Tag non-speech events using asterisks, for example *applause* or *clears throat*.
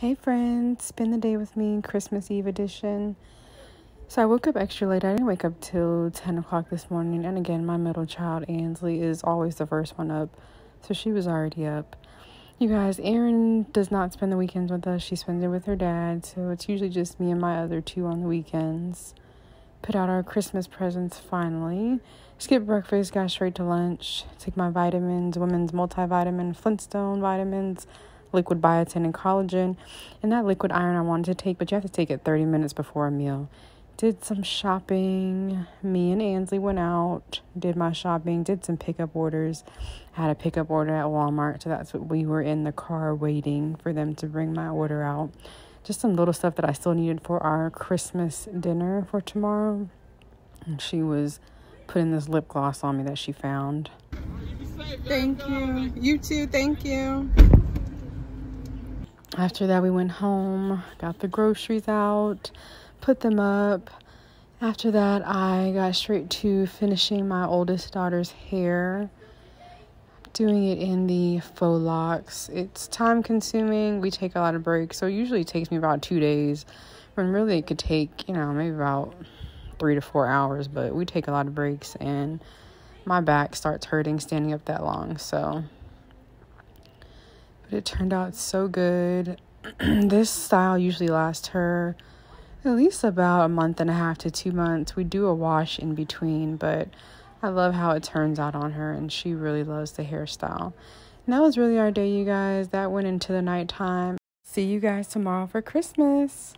Hey friends, spend the day with me, Christmas Eve edition. So I woke up extra late. I didn't wake up till 10 o'clock this morning. And again, my middle child, Ansley, is always the first one up. So she was already up. You guys, Erin does not spend the weekends with us. She spends it with her dad. So it's usually just me and my other two on the weekends. Put out our Christmas presents finally. Skip breakfast, got straight to lunch. Take my vitamins, women's multivitamin, Flintstone vitamins liquid biotin and collagen, and that liquid iron I wanted to take, but you have to take it 30 minutes before a meal. Did some shopping. Me and Ansley went out, did my shopping, did some pickup orders. Had a pickup order at Walmart, so that's what we were in the car waiting for them to bring my order out. Just some little stuff that I still needed for our Christmas dinner for tomorrow. And she was putting this lip gloss on me that she found. Thank you. You too. Thank you. After that, we went home, got the groceries out, put them up. After that, I got straight to finishing my oldest daughter's hair, doing it in the faux locks. It's time consuming. We take a lot of breaks, so it usually takes me about two days. When really it could take, you know, maybe about three to four hours, but we take a lot of breaks, and my back starts hurting standing up that long, so but it turned out so good. *clears throat* this style usually lasts her at least about a month and a half to two months. We do a wash in between, but I love how it turns out on her, and she really loves the hairstyle. And that was really our day, you guys. That went into the nighttime. See you guys tomorrow for Christmas.